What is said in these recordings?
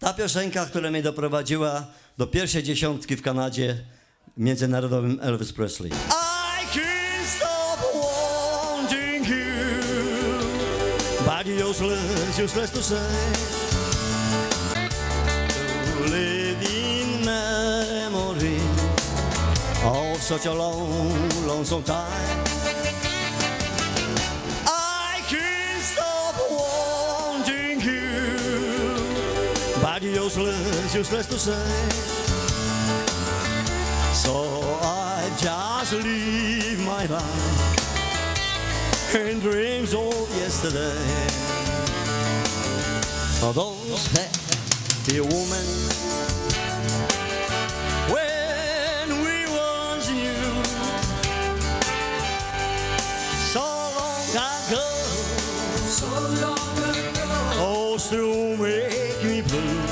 Ta piosenka, która mnie doprowadziła do pierwszej dziesiątki w Kanadzie międzynarodowym Elvis Presley. I can't stop wanting you, you're useless, useless to say. To live in memory of such a long, lonesome time. But useless, useless to say. So I just live my life in dreams of yesterday. Those happy women when we once knew so long ago. So long ago, Oh, still make me blue.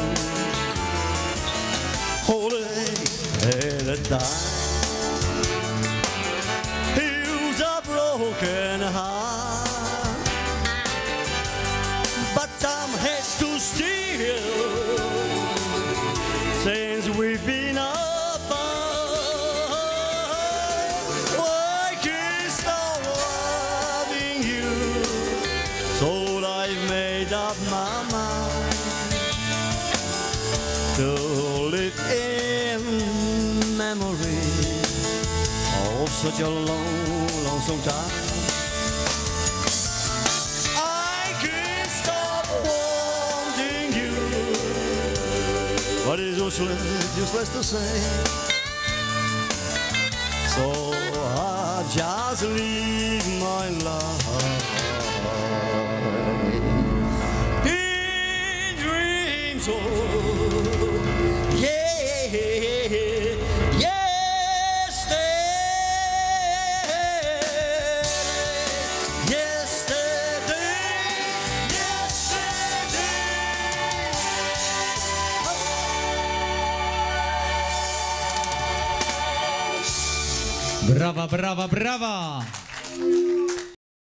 Holding at a time. Heals a broken heart. But time has to steal since we've been apart. Why can't stop loving you? So I've made up my mind to live in memory of such a long, long, long time. I can't stop wanting you, but it's useless, useless to say. So I just live my life Браво, браво, браво!